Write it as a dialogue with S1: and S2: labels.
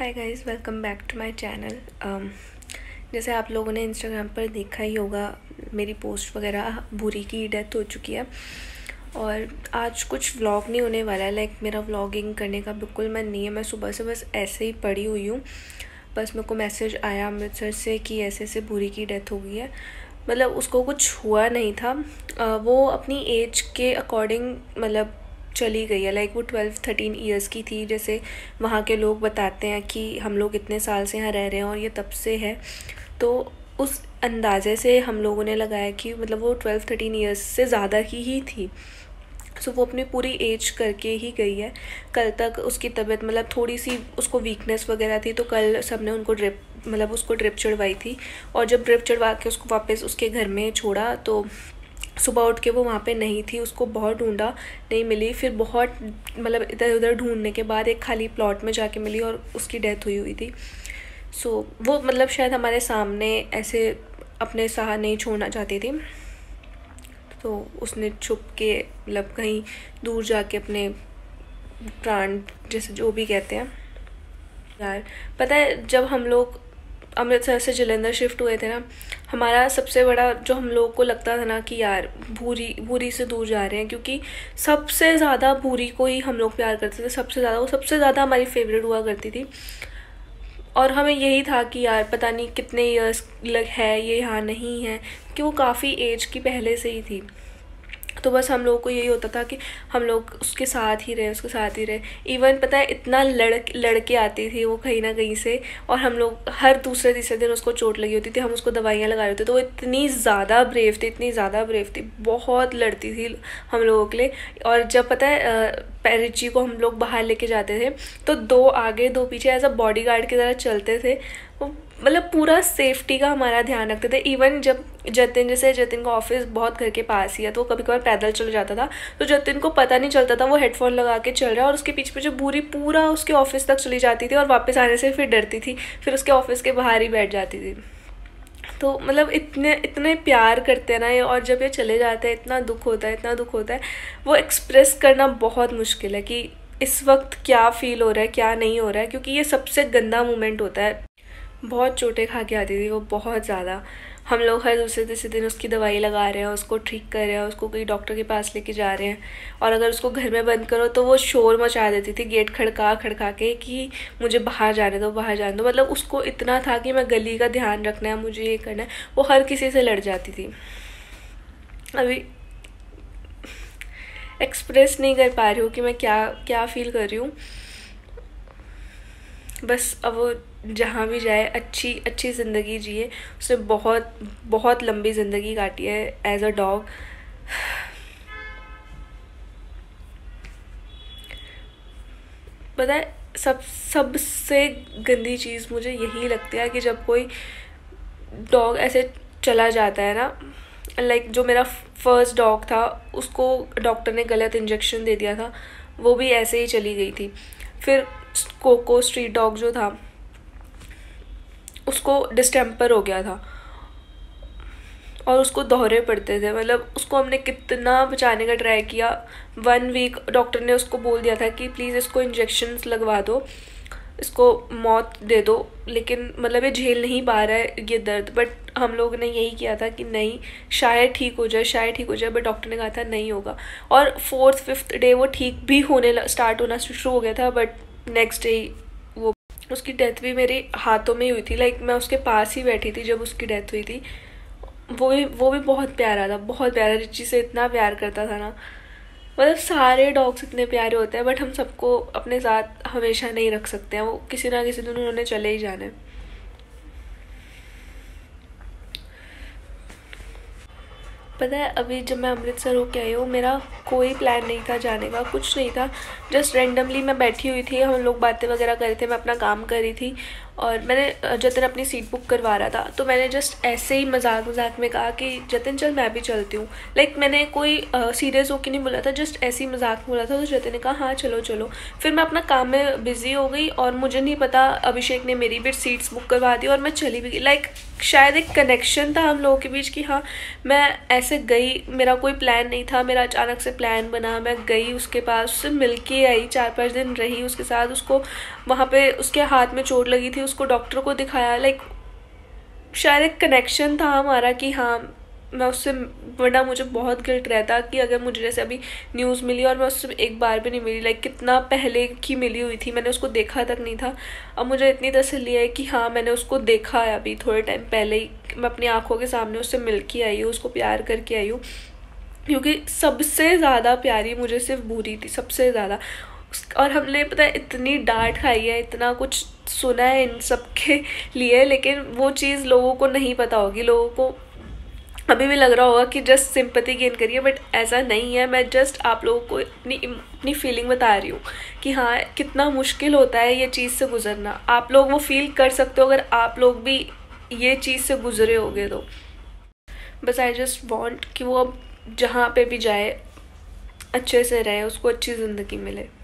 S1: Hi guys welcome back to my channel जैसे आप लोगों ने इंस्टाग्राम पर देखा ही होगा, मेरी पोस्ट वगैरह बुरी की डेथ हो चुकी है। और आज कुछ व्लॉग नहीं होने वाला है लाइक मेरा व्लॉगिंग करने का बिल्कुल मन नहीं है। मैं सुबह से बस ऐसे ही पड़ी हुई हूँ। बस मेरे को मैसेज आया अमृतसर से कि ऐसे ऐसे बुरी की डेथ हो गई है। मतलब उसको कुछ हुआ नहीं था। वो अपनी एज के अकॉर्डिंग मतलब चली गई है। लाइक वो ट्वेल्व थर्टीन ईयर्स की थी। जैसे वहाँ के लोग बताते हैं कि हम लोग इतने साल से यहाँ रह रहे हैं और ये तब से है। तो उस अंदाज़े से हम लोगों ने लगाया कि मतलब वो ट्वेल्व थर्टीन ईयर्स से ज़्यादा की ही थी। सो so, वो अपनी पूरी एज करके ही गई है। कल तक उसकी तबीयत मतलब थोड़ी सी उसको वीकनेस वगैरह थी तो कल सबने उनको ड्रिप मतलब उसको ड्रिप चढ़वाई थी। और जब ड्रिप चढ़वा के उसको वापस उसके घर में छोड़ा तो सुबह उठ के वो वहाँ पे नहीं थी उसको बहुत ढूंढा नहीं मिली। फिर बहुत मतलब इधर उधर ढूँढने के बाद एक खाली प्लॉट में जाके मिली और उसकी डेथ हुई हुई थी। सो so, वो मतलब शायद हमारे सामने ऐसे अपने सहा नहीं छोड़ना चाहती थी। तो उसने छुप के मतलब कहीं दूर जाके अपने प्राण जैसे जो भी कहते हैं। यार पता है जब हम लोग अमृतसर से जलंधर शिफ्ट हुए थे ना हमारा सबसे बड़ा जो हम लोग को लगता था ना कि यार, भूरी भूरी से दूर जा रहे हैं, क्योंकि सबसे ज़्यादा भूरी को ही हम लोग प्यार करते थे, सबसे ज़्यादा, वो सबसे ज़्यादा हमारी फेवरेट हुआ करती थी। और हमें यही था कि यार, पता नहीं कितने ईयर्स लग है, ये यहाँ नहीं है कि वो काफ़ी एज की पहले से ही थी। तो बस हम लोगों को यही होता था कि हम लोग उसके साथ ही रहे, उसके साथ ही रहे। इवन पता है इतना लड़ लड़के आती थी वो कहीं ना कहीं से और हम लोग हर दूसरे, तीसरे दिन उसको चोट लगी होती थी, हम उसको दवाइयाँ लगा रहे थे। तो वो इतनी ज़्यादा ब्रेव थी, इतनी ज़्यादा ब्रेव थी, बहुत लड़ती थी हम लोगों के लिए। और जब पता है पैरिची को हम लोग बाहर लेके जाते थे तो दो आगे, दो पीछे एज अ बॉडी गार्ड की तरह चलते थे, वो मतलब पूरा सेफ्टी का हमारा ध्यान रखते थे। इवन जब जतिन, जैसे जतिन का ऑफ़िस बहुत घर के पास ही है तो वो कभी कभार पैदल चल जाता था। तो जतिन को पता नहीं चलता था, वो हेडफोन लगा के चल रहा है और उसके पीछे पीछे बुरी पूरा उसके ऑफ़िस तक चली जाती थी और वापस आने से फिर डरती थी। फिर उसके ऑफ़िस के बाहर ही बैठ जाती थी। तो मतलब इतने इतने प्यार करते हैं ना ये और जब ये चले जाते हैं, इतना दुख होता है, इतना दुख होता है, वो एक्सप्रेस करना बहुत मुश्किल है कि इस वक्त क्या फ़ील हो रहा है, क्या नहीं हो रहा है, क्योंकि ये सबसे गंदा मोमेंट होता है। बहुत चोटें खा के आती थी वो बहुत ज़्यादा। हम लोग हर दूसरे तीसरे दिन उसकी दवाई लगा रहे हैं, उसको ठीक कर रहे हैं, उसको कहीं डॉक्टर के पास लेके जा रहे हैं और अगर उसको घर में बंद करो तो वो शोर मचा देती थी गेट खड़का खड़का के कि मुझे बाहर जाने दो, बाहर जाने दो। मतलब उसको इतना था कि मैं गली का ध्यान रखना है, मुझे ये करना है, वो हर किसी से लड़ जाती थी। अभी एक्सप्रेस नहीं कर पा रही हूँ कि मैं क्या क्या फील कर रही हूँ। बस अब वो जहाँ भी जाए अच्छी अच्छी ज़िंदगी जिए। उसने बहुत बहुत लंबी ज़िंदगी काटी है एज अ डॉग पता है सब सबसे गंदी चीज़ मुझे यही लगती है कि जब कोई डॉग ऐसे चला जाता है ना लाइक like, जो मेरा फ़र्स्ट डॉग था उसको डॉक्टर ने गलत इंजेक्शन दे दिया था वो भी ऐसे ही चली गई थी। फिर कोको स्ट्रीट डॉग जो था, उसको डिस्टेम्पर हो गया था। और उसको दोहरे पड़ते थे। मतलब उसको हमने कितना बचाने का ट्राई किया। वन वीक डॉक्टर ने उसको बोल दिया था कि प्लीज़ इसको इंजेक्शन लगवा दो। इसको मौत दे दो। लेकिन मतलब ये झेल नहीं पा रहा है, ये दर्द। बट हम लोग ने यही किया था कि नहीं, शायद ठीक हो जाए, शायद ठीक हो जाए। बट डॉक्टर ने कहा था नहीं होगा। और फोर्थ फिफ्थ डे वो ठीक भी होने स्टार्ट होना शुरू हो गया था। बट नेक्स्ट डे वो, उसकी डेथ भी मेरे हाथों में हुई थी। लाइक मैं उसके पास ही बैठी थी जब उसकी डेथ हुई थी। वो भी वो भी बहुत प्यारा था, बहुत प्यारा। रिची से इतना प्यार करता था ना। मतलब सारे डॉग्स इतने प्यारे होते हैं बट हम सबको अपने साथ हमेशा नहीं रख सकते हैं। वो किसी ना किसी दिन उन्होंने चले ही जाने। पता है, अभी जब मैं अमृतसर होके आई हूँ, मेरा कोई प्लान नहीं था जाने का, कुछ नहीं था। जस्ट रेंडमली मैं बैठी हुई थी, हम लोग बातें वगैरह कर रहे थे, मैं अपना काम कर रही थी। और मैंने जतिन अपनी सीट बुक करवा रहा था तो मैंने जस्ट ऐसे ही मज़ाक मज़ाक में कहा कि, जतिन चल, मैं भी चलती हूँ। लाइक मैंने कोई सीरियस होकर नहीं बोला था जस्ट ऐसे ही मज़ाक में बोला था तो जतिन ने कहा हाँ चलो चलो। फिर मैं अपना काम में बिज़ी हो गई और मुझे नहीं पता अभिषेक ने मेरी भी सीट्स बुक करवा दी और मैं चली भी गई। लाइक शायद एक कनेक्शन था हम लोगों के बीच कि हाँ मैं ऐसे गई, मेरा कोई प्लान नहीं था, मेरा अचानक से प्लान बना, मैं गई उसके पास, उससे मिल के आई चार पाँच दिन रही उसके साथ, उसको वहाँ पे, उसके हाथ में चोट लगी थी उसको डॉक्टर को दिखाया लाइक शायद एक कनेक्शन था हमारा कि हाँ मैं उससे, वरना मुझे बहुत गिल्ट रहता कि अगर मुझे जैसे अभी न्यूज़ मिली और मैं उससे एक बार भी नहीं मिली लाइक कितना पहले की मिली हुई थी, मैंने उसको देखा तक नहीं था। अब मुझे इतनी तसली है कि हाँ मैंने उसको देखा है अभी थोड़े टाइम पहले ही, मैं अपनी आँखों के सामने उससे मिल के आई हूँ, उसको प्यार करके आई हूँ। क्योंकि सबसे ज़्यादा प्यारी मुझे सिर्फ़ बुरी थी, सबसे ज़्यादा। और हमने, पता है, इतनी डांट खाई है, इतना कुछ सुना है इन सब के लिए, लेकिन वो चीज़ लोगों को नहीं पता होगी। लोगों को अभी भी लग रहा होगा कि जस्ट सिंपति गेन करिए बट ऐसा नहीं है। मैं जस्ट आप लोगों को अपनी अपनी फीलिंग बता रही हूँ कि हाँ कितना मुश्किल होता है ये चीज़ से गुजरना। आप लोग वो फील कर सकते हो, अगर आप लोग भी ये चीज़ से गुजरे होगे तो। बस आई जस्ट वॉन्ट कि वो अब जहाँ पे भी जाए, अच्छे से रहे, उसको अच्छी ज़िंदगी मिले।